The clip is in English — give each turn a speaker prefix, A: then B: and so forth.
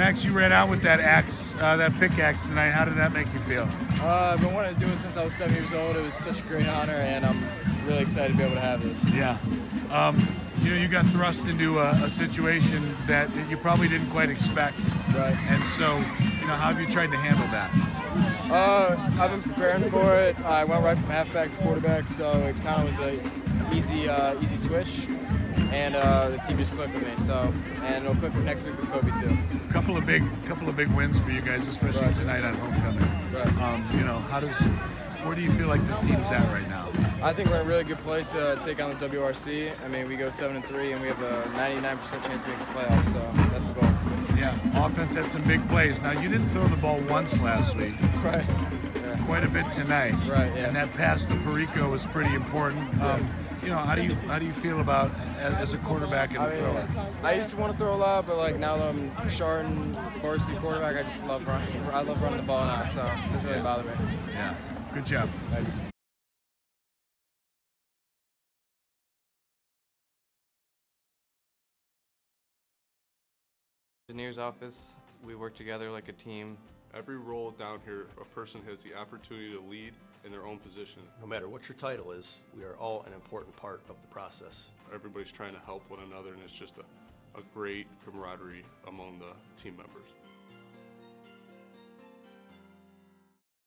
A: Max, you ran out with that axe, uh, that pickaxe tonight. How did that make you feel?
B: Uh, I've been wanting to do it since I was seven years old. It was such a great honor, and I'm really excited to be able to have this.
A: Yeah. Um, you know, you got thrust into a, a, situation that you probably didn't quite expect.
B: Right.
A: And so, you know, how have you tried to handle that?
B: Uh, I've been preparing for it. I went right from halfback to quarterback, so it kind of was a easy, uh, easy switch and uh, the team just clicked with me. So, and it'll click next week with Kobe too.
A: A couple of big, couple of big wins for you guys, especially right. tonight on homecoming.
B: Right.
A: Um, you know, how does, where do you feel like the team's at right now?
B: I think we're in a really good place to take on the WRC. I mean, we go seven and three, and we have a 99% chance to make the playoffs. So that's the goal.
A: Yeah, offense had some big plays. Now you didn't throw the ball once last week.
B: Right.
A: Yeah. Quite a bit tonight.
B: Right. Yeah.
A: And that pass to Perico was pretty important. Um, you know, how do you how do you feel about as a quarterback and a thrower?
B: I used to want to throw a lot, but like now that I'm Chardon varsity quarterback, I just love running. I love running the ball now, so it doesn't really bother me.
A: Yeah, good job.
C: Engineer's office, we work together like a team.
D: Every role down here, a person has the opportunity to lead in their own position.
E: No matter what your title is, we are all an important part of the process.
D: Everybody's trying to help one another, and it's just a, a great camaraderie among the team members.